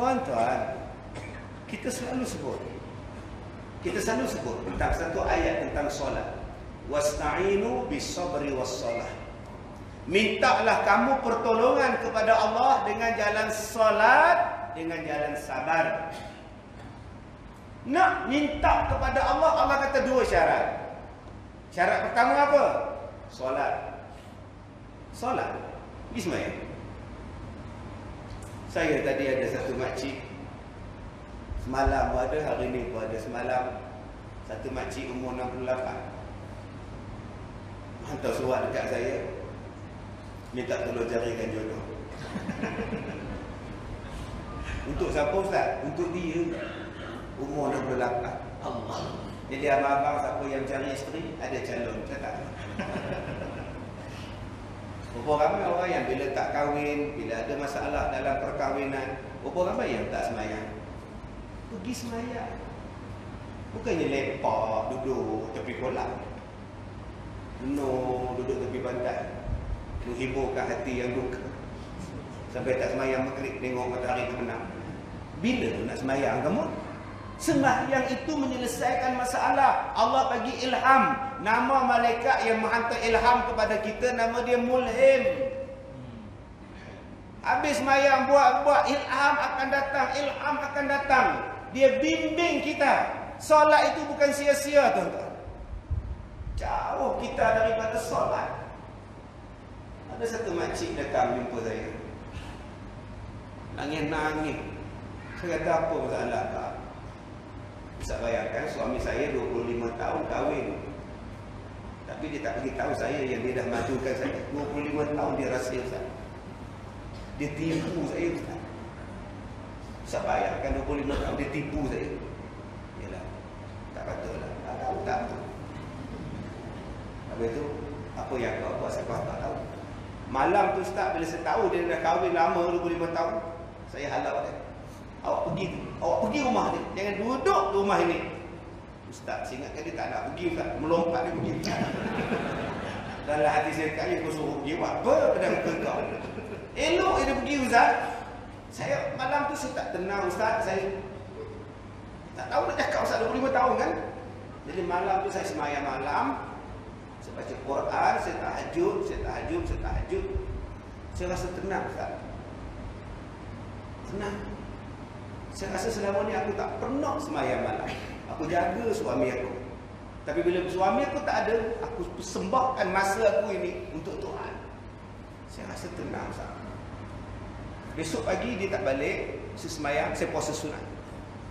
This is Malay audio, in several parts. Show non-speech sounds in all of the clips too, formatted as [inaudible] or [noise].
Tuan-tuan, kita selalu sebut. Kita selalu sebut tentang satu ayat tentang solat. Wasta'inu bis-sabri was-salah. Mintalah kamu pertolongan kepada Allah dengan jalan solat, dengan jalan sabar. Nak minta kepada Allah, Allah kata dua syarat. Syarat pertama apa? Solat. Solat. Semayang. Saya tadi ada satu makcik. Semalam pun ada, hari ni pun ada semalam. Satu makcik umur 68. Hantar surat dekat saya. Minta tolong carikan jodoh. [laughs] Untuk siapa Ustaz? Untuk dia. Umur 68. Allah. Jadi abang-abang siapa yang cari isteri, ada calon. Cakap. [laughs] Berapa ramai orang yang bila tak kahwin, bila ada masalah dalam perkahwinan, berapa ramai yang tak semayang? Pergi semayang. Bukannya lepak, duduk tepi kolam. No, duduk tepi pantai. Menghiburkan hati yang duka. Sampai tak semayang maghrib, tengok matahari terbenam. Bila tu nak semayang kamu? Sembahyang itu menyelesaikan masalah. Allah bagi ilham. Nama malaikat yang menghantar ilham kepada kita nama dia Mulhim. Habis sembahyang buat-buat ilham akan datang, ilham akan datang. Dia bimbing kita. Solat itu bukan sia-sia tuan-tuan. Jauh kita daripada solat. Ada satu makcik datang jumpa saya. Nangis-nangis. Saya kata apa masalah tak? Bisa bayangkan suami saya 25 tahun kahwin. Tapi dia tak beritahu saya yang dia dah majukan saya. 25 tahun dia rahsia saya. Dia tipu saya Ustaz. Bisa bayangkan 25 tahun dia tipu saya. Yalah. Tak betul lah. Tak tahu tak betul. Habis tu apa yang kau buat saya tak tahu. Malam tu Ustaz bila saya tahu dia dah kahwin lama 25 tahun. Saya halau dia. Awak pergi Awak pergi rumah dia. Jangan duduk di rumah ini. Ustaz saya ingatkan dia tak nak pergi Ustaz. Melompat dia pergi. [laughs] Dalam hati saya kaya kau suruh pergi. Buat apa pada muka kau? Elok dia pergi Ustaz. Saya malam tu saya tak tenang Ustaz. Saya tak tahu nak cakap Ustaz. 25 tahun kan? Jadi malam tu saya semayang malam. Saya baca Quran Saya tahajud Saya tahajud Saya tahajud. Saya rasa tenang Ustaz. Tenang saya rasa selama ni aku tak pernah semayang malam. Aku jaga suami aku. Tapi bila suami aku tak ada, aku persembahkan masa aku ini untuk Tuhan. Saya rasa tenang sah. Besok pagi dia tak balik, saya semayang, saya puasa sunat.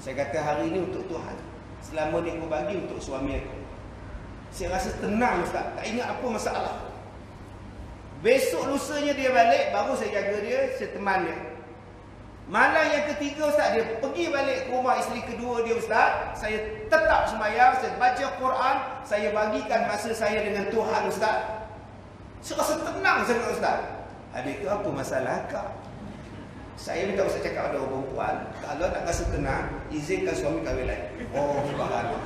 Saya kata hari ini untuk Tuhan. Selama ni aku bagi untuk suami aku. Saya rasa tenang Ustaz. Tak ingat apa masalah. Besok lusanya dia balik, baru saya jaga dia, saya teman dia. Malam yang ketiga Ustaz dia pergi balik ke rumah isteri kedua dia Ustaz. Saya tetap semayang, saya baca Quran, saya bagikan masa saya dengan Tuhan Ustaz. Saya rasa tenang sangat Ustaz. Habis itu apa masalah kak? Saya minta Ustaz cakap ada orang perempuan. Kalau nak rasa tenang, izinkan suami kahwin lain. Oh, subhanallah.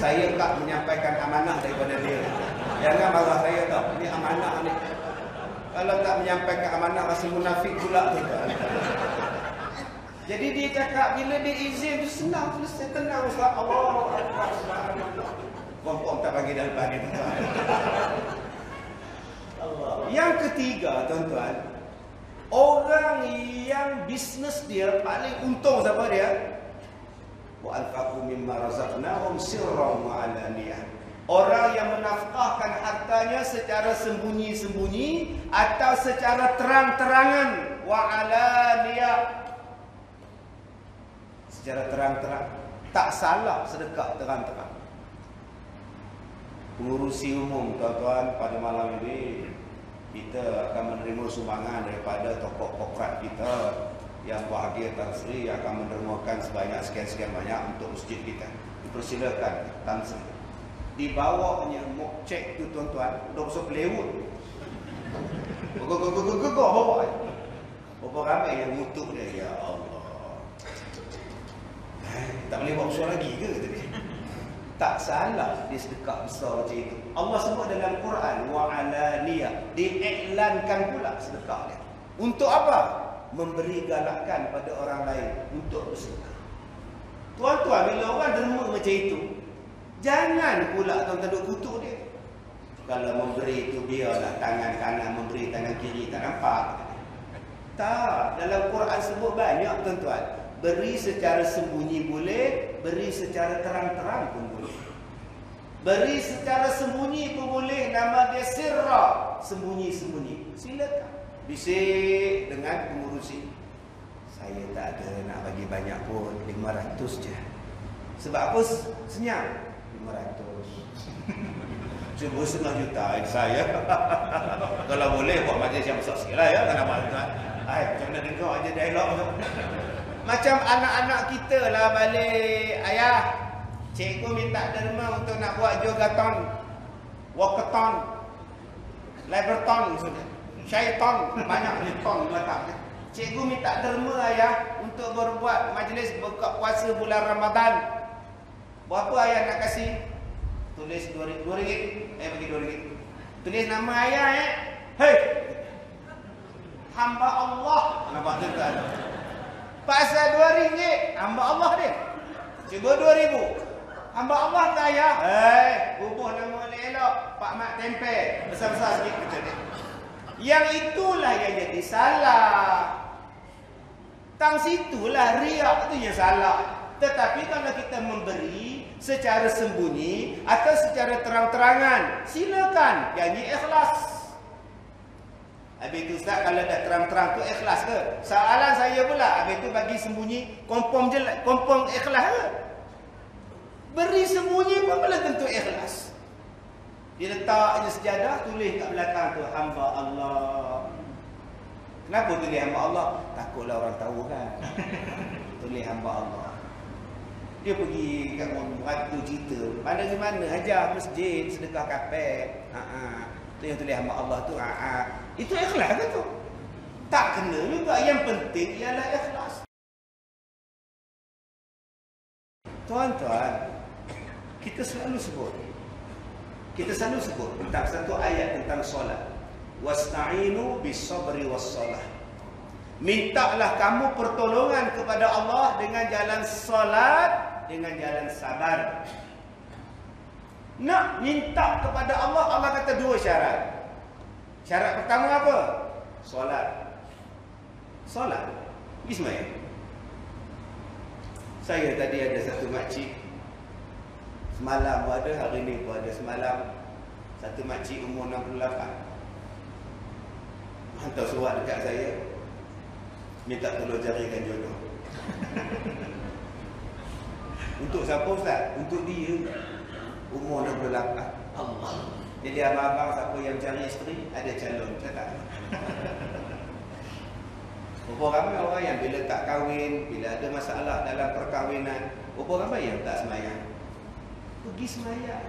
Saya tak menyampaikan amanah daripada dia. Jangan marah saya tau. Ini amanah ni. Kalau tak menyampaikan amanah, masih munafik pula. Jadi dia cakap bila dia izin tu senang selesai tenang Ustaz. Allah Akbar. [laughs] Puan-puan tak bagi ni tuan. Yang ketiga tuan-tuan, orang yang bisnes dia paling untung siapa dia? Wa anfaqu mimma razaqnahum sirran wa alaniyah. Orang yang menafkahkan hartanya secara sembunyi-sembunyi atau secara terang-terangan wa alaniyah secara terang-terang tak salah sedekah terang-terang pengurusi umum tuan-tuan pada malam ini kita akan menerima sumbangan daripada tokoh kokrat kita yang bahagia Tan Sri yang akan menermakan sebanyak sekian-sekian banyak untuk masjid kita dipersilakan Tan Sri di bawahnya mok cek tu tuan-tuan dah besar pelewut gogok-gogok-gogok bawa berapa ramai yang mutuk dia ya Allah tak boleh buat usul lagi ke kata dia tak salah dia sedekah besar macam itu Allah sebut dalam Quran wa alaniyah diiklankan pula sedekah dia untuk apa memberi galakan pada orang lain untuk bersedekah. Tuan-tuan, bila orang derma macam itu, jangan pula tuan-tuan duk kutuk dia. Kalau memberi itu biarlah tangan kanan memberi tangan kiri tak nampak. Tak, dalam Quran sebut banyak tuan-tuan. Beri secara sembunyi boleh, beri secara terang-terang pun boleh. Beri secara sembunyi pun boleh, nama dia sirra, sembunyi-sembunyi. Silakan. Bisik dengan pengurusi. Saya tak ada nak bagi banyak pun, 500 je. Sebab apa senyap? 500. [laughs] Cuba setengah juta saya. [laughs] Kalau boleh buat majlis yang besar sikit lah ya. Kenapa tuan? Hai, macam mana dengar aja dialog tu. Macam anak-anak kita lah balik. Ayah, cikgu minta derma untuk nak buat jogaton. Walkathon. Liberton maksudnya. Syaiton. Banyak ni ton belakang. Cikgu minta derma ayah untuk berbuat majlis buka puasa bulan Ramadan. Berapa ayah nak kasih? Tulis RM2. RM2. Eh, bagi RM2. Tulis nama ayah eh. Hei, hamba Allah. Nampak tu kan? Pasal dua ringgit, hamba Allah dia. Cuba dua ribu. Hamba Allah kaya. Eh, hubung nama elok. Pak Mak Tempe. Besar-besar sikit kata dia. Yang itulah yang jadi salah. Tang situlah riak tu yang salah. Tetapi kalau kita memberi secara sembunyi atau secara terang-terangan, silakan. Janji ikhlas. Habis itu Ustaz kalau dah terang-terang tu ikhlas ke? Soalan saya pula, habis itu bagi sembunyi kompom je kompom ikhlas ke? Beri sembunyi pun belum tentu ikhlas. Dia letak je sejadah tulis kat belakang tu hamba Allah. Kenapa tulis hamba Allah? Takutlah orang tahu kan. [laughs] tulis hamba Allah. Dia pergi kat batu cerita. Mana ke mana ajar masjid sedekah kapek. Ha ah. Tu yang tulis hamba Allah tu. Ha ah. Itu ikhlas ke tu? Tak kena juga. Yang penting ialah ikhlas. Tuan-tuan, kita selalu sebut. Kita selalu sebut tentang satu ayat tentang solat. Wasta'inu bis-sabri was-salah. Mintalah kamu pertolongan kepada Allah dengan jalan solat, dengan jalan sabar. Nak minta kepada Allah, Allah kata dua syarat. Syarat pertama apa? Solat. Solat. Bismillah. Saya tadi ada satu makcik. Semalam pun ada, hari ni pun ada semalam. Satu makcik umur 68. Hantar surat dekat saya. Minta tolong carikan jodoh. [laughs] Untuk siapa Ustaz? Untuk dia. Umur 68. Allah. Jadi abang-abang siapa yang cari isteri Ada calon Cakap. Berapa ramai orang yang bila tak kahwin Bila ada masalah dalam perkahwinan Berapa ramai yang tak semayang. Pergi semayang.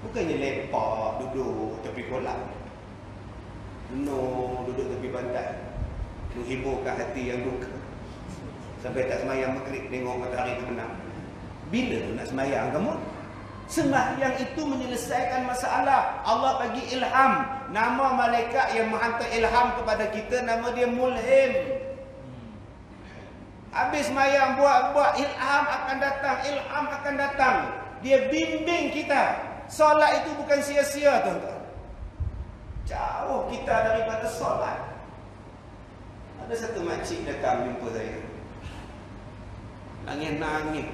Bukannya lepak Duduk tepi kolam. No Duduk tepi pantai. Menghiburkan hati yang duka. Sampai tak semayang maghrib Tengok matahari terbenam. Bila nak semayang kamu Sembahyang itu menyelesaikan masalah. Allah bagi ilham. Nama malaikat yang menghantar ilham kepada kita nama dia Mulhim. Habis mayang buat-buat ilham akan datang, ilham akan datang. Dia bimbing kita. Solat itu bukan sia-sia tuan-tuan. Jauh kita daripada solat. Ada satu makcik datang jumpa saya. Nangis-nangis.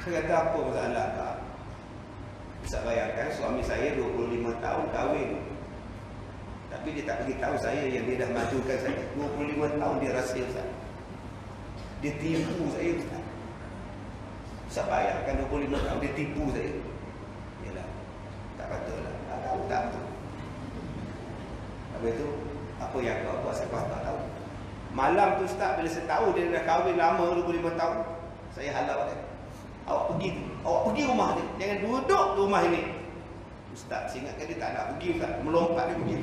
Saya kata apa masalah kak? Bayangkan suami saya 25 tahun kahwin. Tapi dia tak beritahu saya yang dia dah majukan saya. 25 tahun dia rahsia saya. Dia tipu saya. Bisa bayangkan 25 tahun dia tipu saya. Yalah. Tak patutlah. Tak tahu tak tahu. Habis tu apa yang kau buat saya tak tahu. Malam tu start bila saya tahu dia dah kahwin lama 25 tahun. Saya halau dia. Awak pergi Awak pergi rumah dia Jangan duduk di rumah ini Ustaz, saya ingatkan dia tak nak pergi Ustaz Melompat dia pergi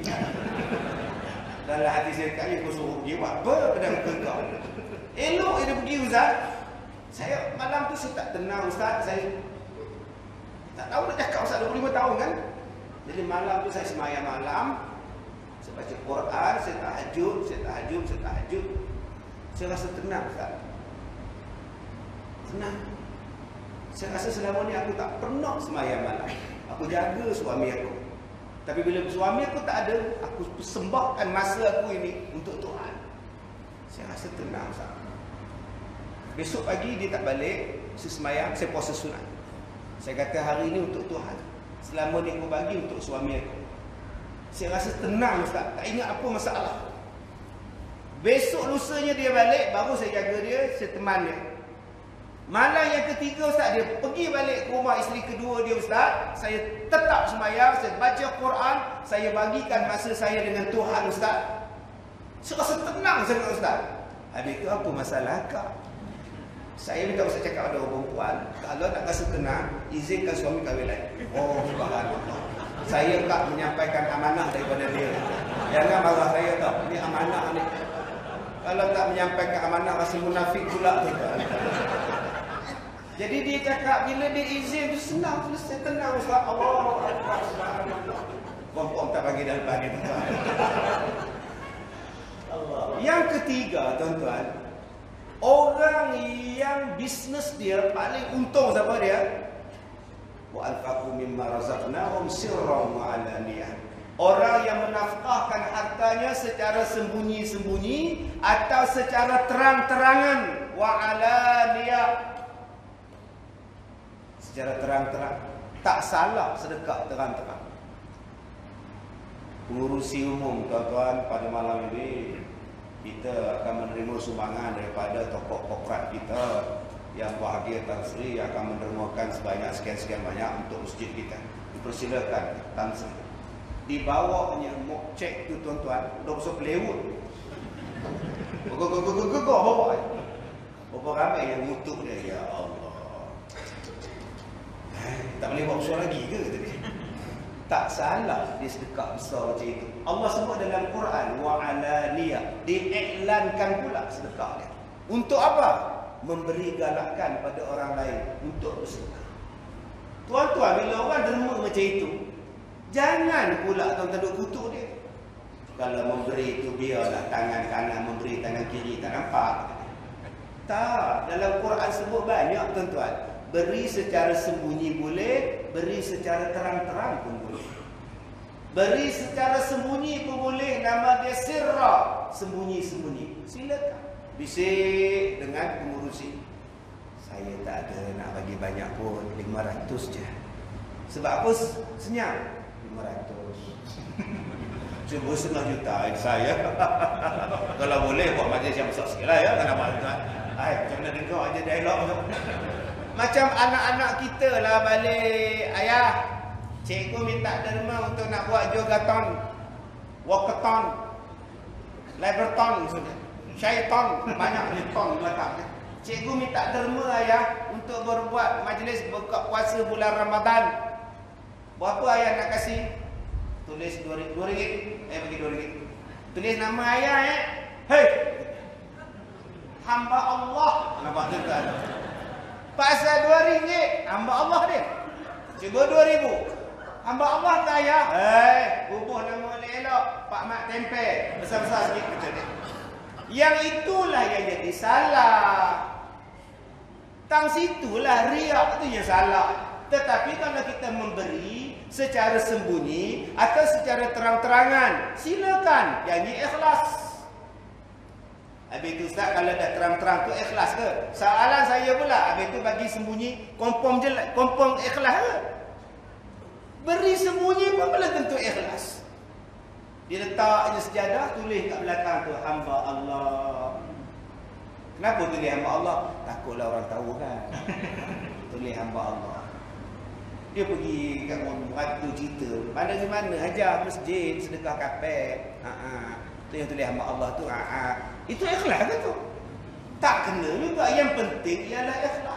[laughs] Dalam hati saya kaya Kau suruh pergi Buat apa pada muka kau Elok dia pergi Ustaz Saya malam tu saya tak tenang Ustaz Saya Tak tahu nak cakap Ustaz 25 tahun kan Jadi malam tu saya semayang malam Saya baca Quran, saya tahajud, saya tahajud, saya tahajud. Saya rasa tenang Ustaz. Tenang. Saya rasa selama ni aku tak pernah semayang malam. Aku jaga suami aku. Tapi bila suami aku tak ada, aku persembahkan masa aku ini untuk Tuhan. Saya rasa tenang Ustaz. Besok pagi dia tak balik, saya semayang, saya puasa sunat. Saya kata hari ini untuk Tuhan. Selama ni aku bagi untuk suami aku. Saya rasa tenang Ustaz. Tak ingat apa masalah. Besok lusanya dia balik, baru saya jaga dia, saya teman dia. Malam yang ketiga Ustaz, dia pergi balik ke rumah isteri kedua dia Ustaz. Saya tetap semayang, saya baca Quran, saya bagikan masa saya dengan Tuhan Ustaz. Saya rasa tenang sangat Ustaz. Habis itu apa masalah kak? Saya minta usah cakap ada orang perempuan Kalau nak rasa tenang Izinkan suami kahwin lain Oh subhanallah Saya tak menyampaikan amanah daripada dia Jangan marah saya tau Ini amanah ni Kalau tak menyampaikan amanah Rasa munafik pula tu Jadi dia cakap Bila dia izin tu senang Selesai tenang Ustaz Allah Perempuan tak bagi dalam bagi tuan Yang ketiga tuan-tuan Orang yang bisnes dia paling untung siapa dia? Wa anfaqu mimma razaqnahum sirran wa alaniyah. Orang yang menafkahkan hartanya secara sembunyi-sembunyi atau secara terang-terangan wa alaniyah. Secara terang-terang tak salah sedekah terang-terang. Pengurusi umum tuan-tuan pada malam ini kita akan menerima sumbangan daripada tokoh korporat kita yang bahagia Tan Sri akan menermakan sebanyak sekian-sekian banyak untuk masjid kita. Dipersilakan Tan Sri. Di bawahnya mok cek tu tuan-tuan, dah besar pelewut. Gogok-gogok-gogok bawa. Berapa ramai yang mutuk dia ya Allah. Eh, tak boleh bawa suara lagi ke tadi? Tak salah dia sedekah besar macam itu. Allah sebut dalam Quran wa alaniyah. Diiklankan pula sedekah dia. Untuk apa? Memberi galakan pada orang lain untuk bersedekah. Tuan-tuan bila orang derma macam itu, jangan pula tuan-tuan duk kutuk dia. Kalau memberi itu biarlah tangan kanan memberi tangan kiri tak nampak. Tak, dalam Quran sebut banyak tuan-tuan. Beri secara sembunyi boleh, beri secara terang-terang pun boleh. Beri secara sembunyi pun boleh, nama dia sirra, sembunyi-sembunyi. Silakan. Bisik dengan pengurusi. Saya tak ada nak bagi banyak pun, 500 je. Sebab apa senyap? 500. Cuba setengah juta saya. [laughs] Kalau boleh buat majlis yang besar sikit lah ya. Kenapa? Hai, macam mana dengar aja dialog tu. Macam anak-anak kita lah balik. Ayah Cikgu minta derma untuk nak buat jogaton Walkathon. Liberton Syaiton Banyak ni ton belakang Cikgu minta derma ayah Untuk berbuat majlis buka puasa bulan Ramadan. Berapa ayah nak kasih? Tulis RM2 Eh bagi RM2 Tulis nama ayah eh. Hei Hamba Allah. Nampak tu kan Pasal dua ringgit, hamba Allah dia. Cuba dua ribu. Hamba Allah kaya. Eh, bubuh nama elok. Pak Mak Tempe. Besar-besar sikit macam ni. Yang itulah yang jadi salah. Tang situlah riak tu yang salah. Tetapi kalau kita memberi secara sembunyi atau secara terang-terangan, silakan. Yang ini ikhlas. Habis itu Ustaz kalau dah terang-terang tu ikhlas ke? Soalan saya pula, habis itu bagi sembunyi kompong je kompong ikhlas ke? Beri sembunyi pun belum tentu ikhlas. Dia letaknya sejadah tulis kat belakang tu hamba Allah. Kenapa tulis hamba Allah? Takutlah orang tahu kan. [laughs] tulis hamba Allah. Dia pergi kat batu cerita. Mana di mana ajar masjid sedekah kapek. Ha -ha. Tu yang tulis hamba Allah tu. Ha -ha. Itu ikhlas kan tu? Tak kena juga. Yang penting ialah ikhlas.